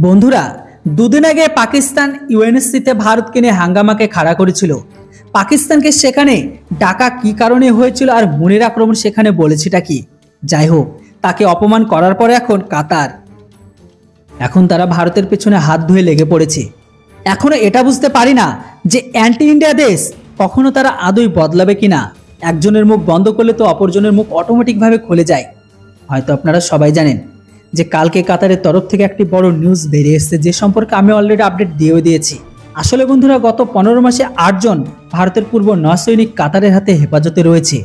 বন্ধুরা, দুদিন আগে পাকিস্তান ইউএনএসসিতে ভারতকে নিয়ে হাঙ্গামাকে খাড়া করেছিল। পাকিস্তানকে সেখানে ডাকা কি কারণে হয়েছিল আর মুনির আক্রমণ সেখানে বলেছেটা কি? যাই হোক, তাকে অপমান করার পরে এখন কাতার। এখন তারা ভারতের পেছনে হাত ধুয়ে লেগে পড়েছে। এখনও এটা বুঝতে পারি না যে অ্যান্টি ইন্ডিয়া দেশ কখনো তারা আদৌ বদলাবে কিনা। একজনের মুখ বন্ধ করলে তো অপরজনের মুখ অটোমেটিকভাবে খুলে যায়। হয়তো আপনারা সবাই জানেন। যে কালকে কাতারের তরফ থেকে একটি বড় নিউজ বেরিয়ে এসেছে, যে সম্পর্কে আমি অলরেডি আপডেট দিয়েও দিয়েছি। আসলে বন্ধুরা, গত পনেরো মাসে আটজন ভারতের পূর্ব নয়সৈনিক কাতারের হাতে হেফাজতে রয়েছে।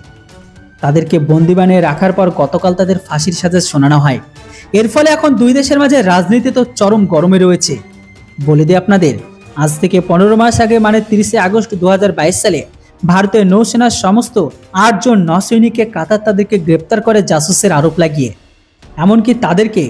তাদেরকে বন্দি বানিয়ে রাখার পর গতকাল তাদের ফাঁসির সাজা শোনানো হয়। এর ফলে এখন দুই দেশের মাঝে রাজনীতি তো চরম গরমে রয়েছে। বলে দিই আপনাদের, আজ থেকে পনেরো মাস আগে মানে তিরিশে আগস্ট দু হাজার বাইশ সালে, ভারতের নৌসেনার সমস্ত আটজন নৌসৈনিককে কাতার তাদেরকে গ্রেপ্তার করে জাসুসের আরোপ লাগিয়ে। এমনকি তাদেরকে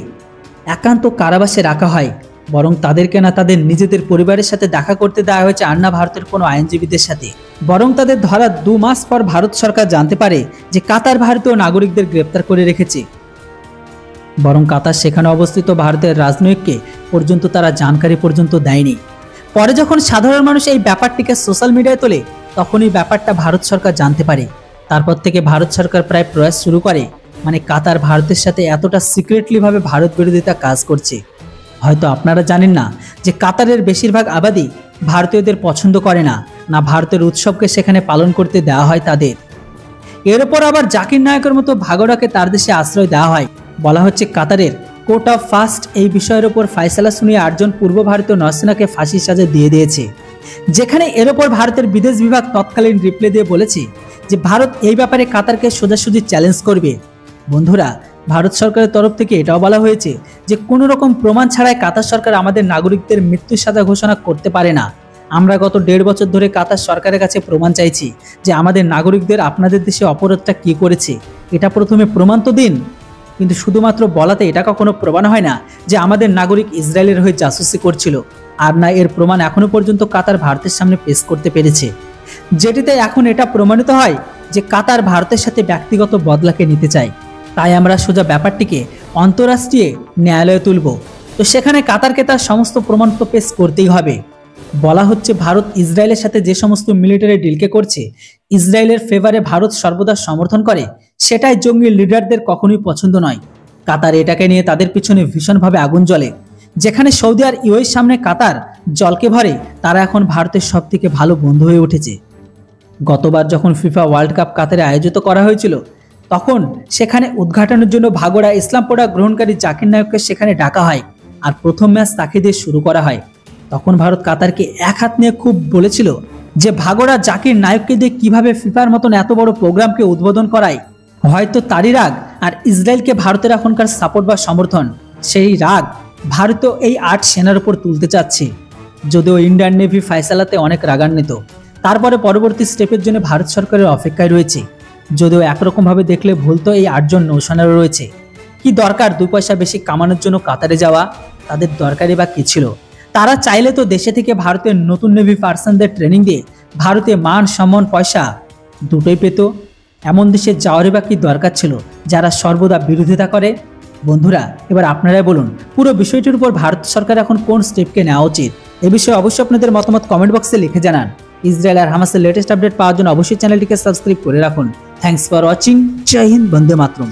একান্ত কারাবাসে রাখা হয়, বরং তাদেরকে না তাদের নিজেদের পরিবারের সাথে দেখা করতে দেওয়া হয়েছে আর না ভারতের কোনো আইনজীবীদের সাথে। বরং তাদের ধরা দু মাস পর ভারত সরকার জানতে পারে যে কাতার ভারতীয় নাগরিকদের গ্রেপ্তার করে রেখেছে। বরং কাতার সেখানে অবস্থিত ভারতের রাজনৈতিককে পর্যন্ত তারা জানকারি পর্যন্ত দেয়নি। পরে যখন সাধারণ মানুষ এই ব্যাপারটিকে সোশ্যাল মিডিয়ায় তোলে, তখনই ব্যাপারটা ভারত সরকার জানতে পারে। তারপর থেকে ভারত সরকার প্রায় প্রয়াস শুরু করে। মানে কাতার ভারতের সাথে এতটা সিক্রেটলিভাবে ভারত বিরোধিতা কাজ করছে। হয়তো আপনারা জানেন না যে কাতারের বেশিরভাগ আবাদি ভারতীয়দের পছন্দ করে না না ভারতের উৎসবকে সেখানে পালন করতে দেওয়া হয় তাদের। এর ওপর আবার জাকির নায়কের মতো ভাগড়াকে তার দেশে আশ্রয় দেওয়া হয়। বলা হচ্ছে কাতারের কোর্ট অফ ফার্স্ট এই বিষয়ের ওপর ফাইসালা শুনিয়ে আটজন পূর্ব ভারতীয় নৌসেনাকে ফাঁসির সাজা দিয়ে দিয়েছে। যেখানে এর ওপর ভারতের বিদেশ বিভাগ তৎকালীন রিপ্লে দিয়ে বলেছে যে ভারত এই ব্যাপারে কাতারকে সোজাসুজি চ্যালেঞ্জ করবে। বন্ধুরা, ভারত সরকারের তরফ থেকে এটাও বলা হয়েছে যে কোনো রকম প্রমাণ ছাড়াই কাতার সরকার আমাদের নাগরিকদের মৃত্যুর সাজা ঘোষণা করতে পারে না। আমরা গত দেড় বছর ধরে কাতার সরকারের কাছে প্রমাণ চাইছি যে আমাদের নাগরিকদের আপনাদের দেশে অপরাধটা কি করেছে। এটা প্রথমে প্রমাণ তো দিন। কিন্তু শুধুমাত্র বলাতে এটা কখনো প্রমাণ হয় না যে আমাদের নাগরিক ইসরায়েলের হয়ে জাসুসি করছিল। আর না, এর প্রমাণ এখনও পর্যন্ত কাতার ভারতের সামনে পেশ করতে পেরেছে। যেটিতে এখন এটা প্রমাণিত হয় যে কাতার ভারতের সাথে ব্যক্তিগত বদলাকে নিতে চায়। তাই আমরা সোজা ব্যাপারটিকে অন্তরাষ্ট্রীয় ন্যায়ালয়ে তুলব। তো সেখানে কাতারকে তার সমস্ত প্রমাণ তো পেশ করতেই হবে। বলা হচ্ছে ভারত ইসরায়েলের সাথে যে সমস্ত মিলিটারি ডিলকে করছে, ইসরায়েলের ফেভারে ভারত সর্বদা সমর্থন করে, সেটাই জঙ্গি লিডারদের কখনোই পছন্দ নয়। কাতার এটাকে নিয়ে তাদের পিছনে ভীষণভাবে আগুন জ্বলে। যেখানে সৌদি আর ইউএর সামনে কাতার জলকে ভরে, তারা এখন ভারতের সব থেকে ভালো বন্ধু হয়ে উঠেছে। গতবার যখন ফিফা ওয়ার্ল্ড কাপ কাতারে আয়োজিত করা হয়েছিল তখন সেখানে উদ্ঘাটনের জন্য ভাগোড়া ইসলামপোড়া গ্রহণকারী জাকির নায়ককে সেখানে ডাকা হয় আর প্রথম ম্যাচ তাকে দিয়ে শুরু করা হয়। তখন ভারত কাতারকে এক হাত নিয়ে খুব বলেছিল যে ভাগোড়া জাকির নায়ককে দিয়ে কীভাবে ফিফার মতন এত বড় প্রোগ্রামকে উদ্বোধন করায়। হয়তো তারই রাগ আর ইসরায়েলকে ভারতের এখনকার সাপোর্ট বা সমর্থন। সেই রাগ ভারতীয় এই আট সেনার উপর তুলতে চাচ্ছে। যদিও ইন্ডিয়ান নেভি ফাইসালাতে অনেক রাগান্বিত। তারপরে পরবর্তী স্টেপের জন্য ভারত সরকারের অপেক্ষায় রয়েছে। যদিও একরকমভাবে দেখলে ভুল তো এই আটজন নৌসেনারও রয়েছে। কি দরকার দুই পয়সা বেশি কামানোর জন্য কাতারে যাওয়া? তাদের দরকারই বা কী ছিল? তারা চাইলে তো দেশে থেকে ভারতের নতুন নেভি পার্সনদের ট্রেনিং দিয়ে ভারতে মান, সম্মান, পয়সা দুটোই পেত। এমন দেশে যাওয়ারই বা কী দরকার ছিল যারা সর্বদা বিরোধিতা করে? বন্ধুরা, এবার আপনারাই বলুন, পুরো বিষয়টির উপর ভারত সরকার এখন কোন স্টেপকে নেওয়া উচিত? এ বিষয়ে অবশ্যই আপনাদের মতামত কমেন্ট বক্সে লিখে জানান। ইসরায়েল আর হামাসের লেটেস্ট আপডেট পাওয়ার জন্য অবশ্যই চ্যানেলটিকে সাবস্ক্রাইব করে রাখুন। थैंक्स फॉर वॉचिंग जय हिंद बंदे मातरम